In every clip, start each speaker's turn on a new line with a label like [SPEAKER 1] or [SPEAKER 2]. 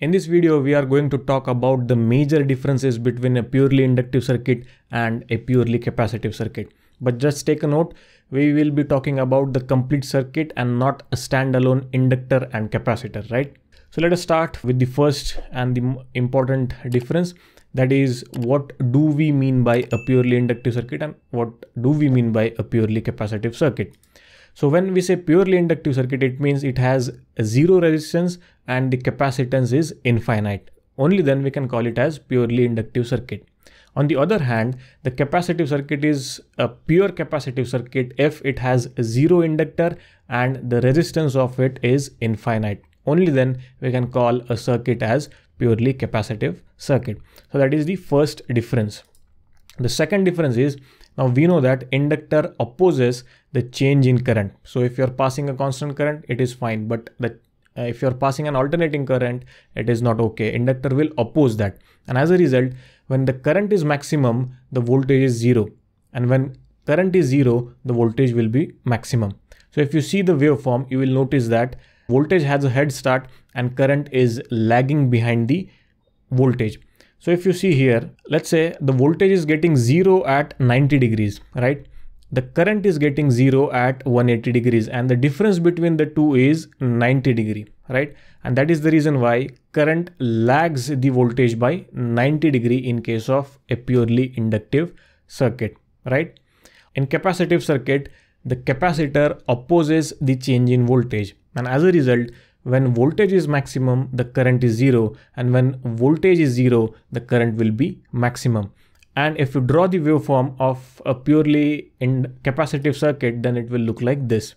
[SPEAKER 1] In this video, we are going to talk about the major differences between a purely inductive circuit and a purely capacitive circuit. But just take a note, we will be talking about the complete circuit and not a standalone inductor and capacitor, right? So let us start with the first and the important difference. That is what do we mean by a purely inductive circuit and what do we mean by a purely capacitive circuit. So when we say purely inductive circuit, it means it has zero resistance and the capacitance is infinite. Only then we can call it as purely inductive circuit. On the other hand, the capacitive circuit is a pure capacitive circuit if it has zero inductor and the resistance of it is infinite. Only then we can call a circuit as purely capacitive circuit. So that is the first difference. The second difference is now we know that inductor opposes the change in current. So if you're passing a constant current, it is fine. But the, uh, if you're passing an alternating current, it is not okay. Inductor will oppose that. And as a result, when the current is maximum, the voltage is zero. And when current is zero, the voltage will be maximum. So if you see the waveform, you will notice that voltage has a head start and current is lagging behind the voltage. So if you see here, let's say the voltage is getting zero at 90 degrees, right? The current is getting zero at 180 degrees and the difference between the two is 90 degree, right? And that is the reason why current lags the voltage by 90 degree in case of a purely inductive circuit, right? In capacitive circuit, the capacitor opposes the change in voltage and as a result, when voltage is maximum, the current is zero. And when voltage is zero, the current will be maximum. And if you draw the waveform of a purely in capacitive circuit, then it will look like this.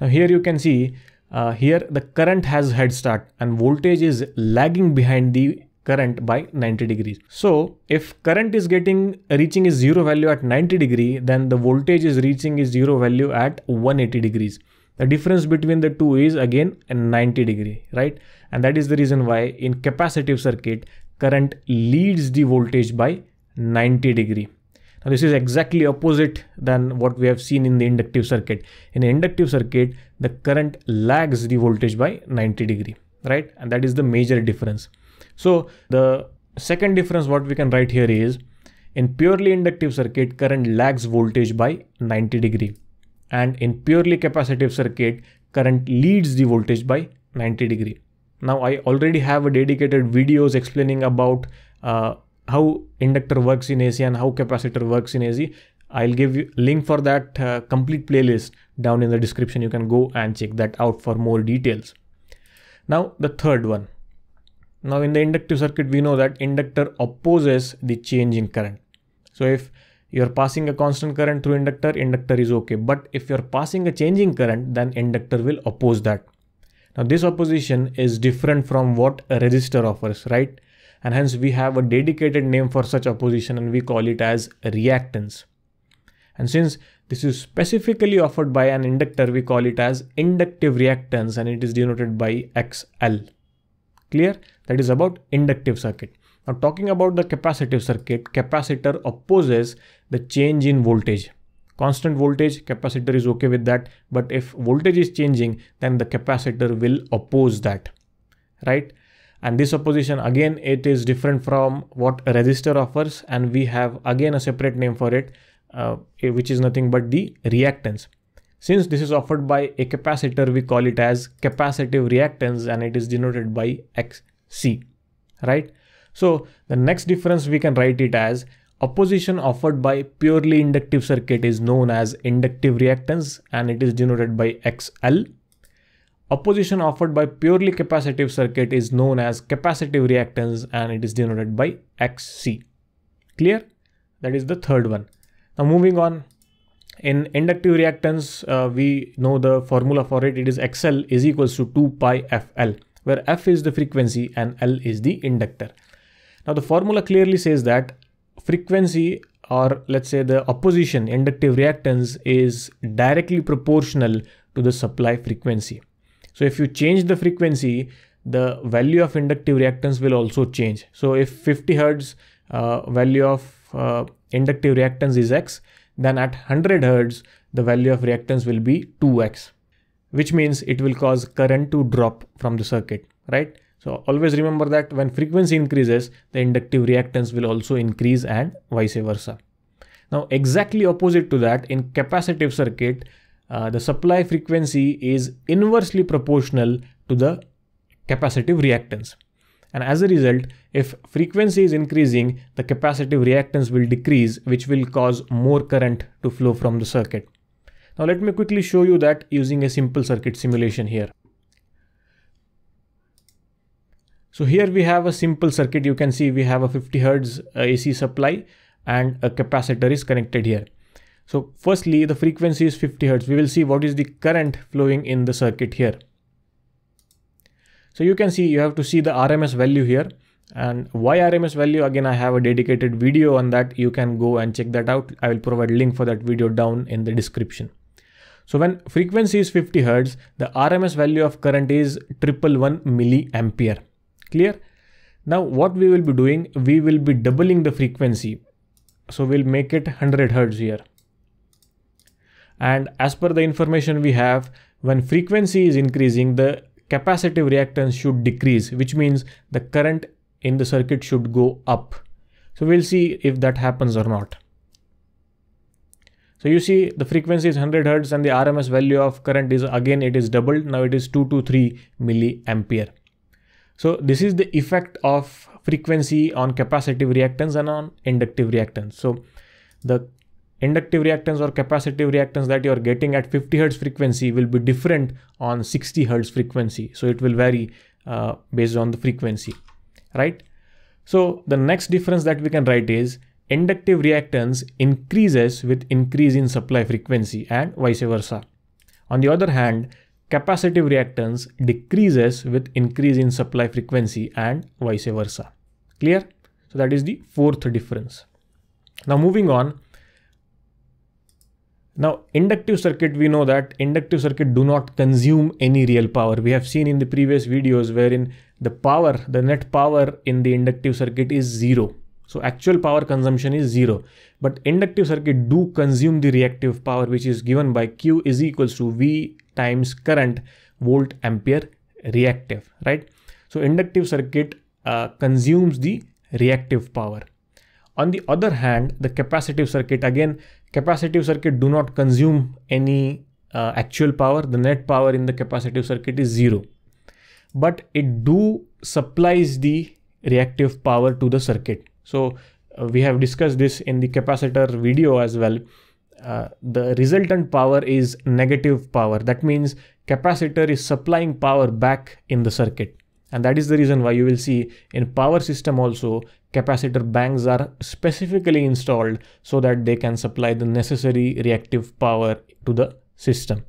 [SPEAKER 1] Now here you can see uh, here the current has head start and voltage is lagging behind the current by 90 degrees. So if current is getting reaching its zero value at 90 degree, then the voltage is reaching its zero value at 180 degrees. The difference between the two is again a 90 degree, right? And that is the reason why in capacitive circuit, current leads the voltage by 90 degree. Now this is exactly opposite than what we have seen in the inductive circuit. In inductive circuit, the current lags the voltage by 90 degree, right? And that is the major difference. So the second difference what we can write here is in purely inductive circuit, current lags voltage by 90 degree and in purely capacitive circuit current leads the voltage by 90 degree. Now I already have a dedicated videos explaining about uh, how inductor works in AC and how capacitor works in AC. I'll give you link for that uh, complete playlist down in the description. You can go and check that out for more details. Now the third one. Now in the inductive circuit, we know that inductor opposes the change in current. So if you're passing a constant current through inductor, inductor is okay. But if you're passing a changing current, then inductor will oppose that. Now this opposition is different from what a resistor offers, right? And hence we have a dedicated name for such opposition and we call it as reactance. And since this is specifically offered by an inductor, we call it as inductive reactance and it is denoted by XL. Clear? That is about inductive circuit. Now talking about the capacitive circuit, capacitor opposes the change in voltage. Constant voltage, capacitor is okay with that. But if voltage is changing, then the capacitor will oppose that, right? And this opposition, again, it is different from what a resistor offers. And we have again a separate name for it, uh, which is nothing but the reactance. Since this is offered by a capacitor, we call it as capacitive reactance and it is denoted by XC, right? So the next difference we can write it as opposition offered by purely inductive circuit is known as inductive reactance and it is denoted by XL. Opposition offered by purely capacitive circuit is known as capacitive reactance and it is denoted by XC. Clear? That is the third one. Now moving on, in inductive reactance, uh, we know the formula for it. It is XL is equals to 2 pi FL, where F is the frequency and L is the inductor. Now the formula clearly says that frequency or let's say the opposition inductive reactance is directly proportional to the supply frequency. So if you change the frequency, the value of inductive reactance will also change. So if 50 hertz uh, value of uh, inductive reactance is X, then at 100 hertz, the value of reactance will be 2X, which means it will cause current to drop from the circuit, right? So always remember that when frequency increases, the inductive reactance will also increase and vice versa. Now exactly opposite to that in capacitive circuit, uh, the supply frequency is inversely proportional to the capacitive reactance. And as a result, if frequency is increasing, the capacitive reactance will decrease, which will cause more current to flow from the circuit. Now let me quickly show you that using a simple circuit simulation here. So here we have a simple circuit. You can see we have a 50 Hertz uh, AC supply and a capacitor is connected here. So firstly, the frequency is 50 Hertz. We will see what is the current flowing in the circuit here. So you can see you have to see the RMS value here and why RMS value again I have a dedicated video on that you can go and check that out I will provide link for that video down in the description so when frequency is 50 Hertz the RMS value of current is triple one milliampere clear now what we will be doing we will be doubling the frequency so we'll make it 100 Hertz here and as per the information we have when frequency is increasing the capacitive reactance should decrease, which means the current in the circuit should go up. So we'll see if that happens or not. So you see the frequency is 100 Hertz and the RMS value of current is again it is doubled. Now it is 2 to 3 milliampere. So this is the effect of frequency on capacitive reactance and on inductive reactance. So the inductive reactance or capacitive reactance that you are getting at 50 hertz frequency will be different on 60 hertz frequency. So it will vary uh, based on the frequency right? So the next difference that we can write is inductive reactance increases with increase in supply frequency and vice versa. On the other hand capacitive reactance decreases with increase in supply frequency and vice versa clear so that is the fourth difference now moving on now, inductive circuit, we know that inductive circuit do not consume any real power. We have seen in the previous videos wherein the power, the net power in the inductive circuit is zero. So actual power consumption is zero. But inductive circuit do consume the reactive power which is given by Q is equals to V times current volt ampere reactive, right? So inductive circuit uh, consumes the reactive power. On the other hand, the capacitive circuit, again, capacitive circuit do not consume any uh, actual power. The net power in the capacitive circuit is zero. But it do supplies the reactive power to the circuit. So uh, we have discussed this in the capacitor video as well. Uh, the resultant power is negative power. That means capacitor is supplying power back in the circuit. And that is the reason why you will see in power system also capacitor banks are specifically installed so that they can supply the necessary reactive power to the system.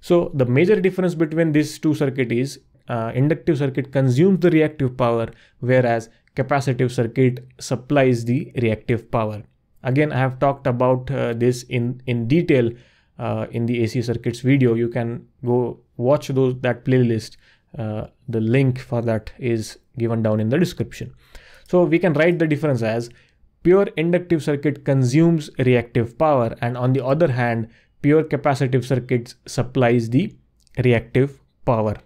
[SPEAKER 1] So the major difference between these two circuit is uh, inductive circuit consumes the reactive power whereas capacitive circuit supplies the reactive power. Again, I have talked about uh, this in, in detail uh, in the AC circuits video. You can go watch those that playlist uh, the link for that is given down in the description. So we can write the difference as pure inductive circuit consumes reactive power and on the other hand pure capacitive circuits supplies the reactive power.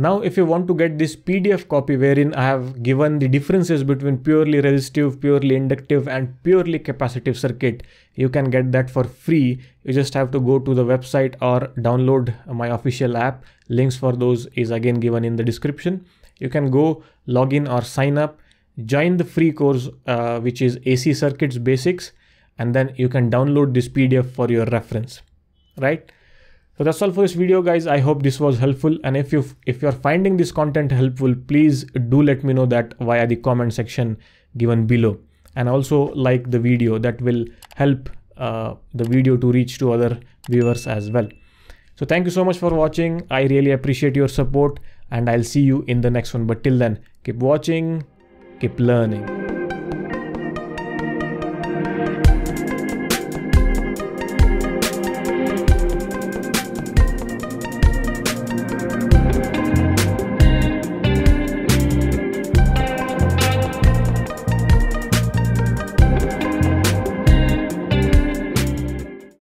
[SPEAKER 1] Now if you want to get this PDF copy wherein I have given the differences between purely resistive, purely inductive and purely capacitive circuit, you can get that for free. You just have to go to the website or download my official app. Links for those is again given in the description. You can go log in or sign up, join the free course uh, which is AC Circuits Basics and then you can download this PDF for your reference, right? So that's all for this video guys. I hope this was helpful and if you if you're finding this content helpful, please do let me know that via the comment section given below and also like the video that will help uh, the video to reach to other viewers as well. So thank you so much for watching. I really appreciate your support and I'll see you in the next one. But till then, keep watching, keep learning.